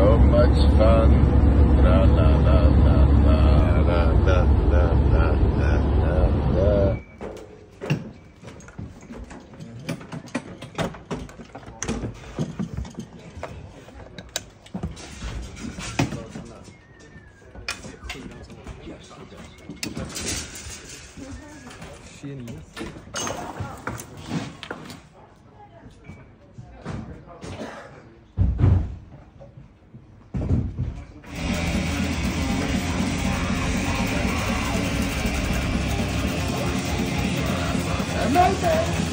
so much fun. La la la la la la la la la la la. Amazing!